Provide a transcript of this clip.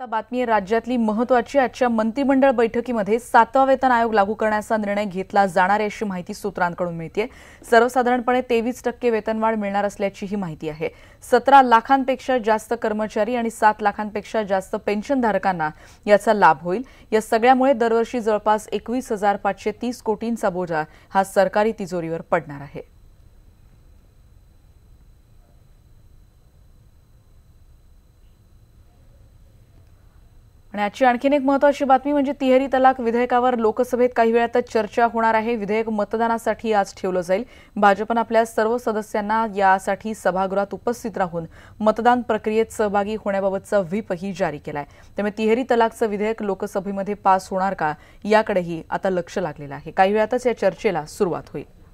आता बातमी आहे राज्यातली महत्वाची आजच्या मंत्रिमंडळ बैठकीमध्ये सातवा वेतन आयोग लागू करण्याचा निर्णय घेतला जाणार आहे अशी माहिती सूत्रांकडून मिळते सर्वसाधारणपणे तेवीस टक्के वेतनवाढ मिळणार असल्याची ही माहिती आहे. सतरा लाखांपेक्षा जास्त कर्मचारी आणि सात लाखांपेक्षा जास्त पेन्शनधारकांना याचा लाभ होईल. या सगळ्यामुळे दरवर्षी जवळपास एकवीस हजार पाचशे तीस कोटींचा बोजा हा सरकारी तिजोरीवर पडणार आहे. आणि आजची आणखीन एक महत्वाची बातमी म्हणजे तिहेरी तलाक विधेयकावर लोकसभेत काही वेळातच चर्चा होणार आहे. विधेयक मतदानासाठी आज ठेवलं जाईल. भाजपनं आपल्या सर्व सदस्यांना यासाठी सभागृहात उपस्थित राहून मतदान प्रक्रियेत सहभागी होण्याबाबतचा व्हीपही जारी केलाय. त्यामुळे तिहेरी तलाकचं विधेयक लोकसभेमध्ये पास होणार का याकडेही आता लक्ष लागलेलं आहे. काही वेळातच या चर्चेला सुरुवात होईल.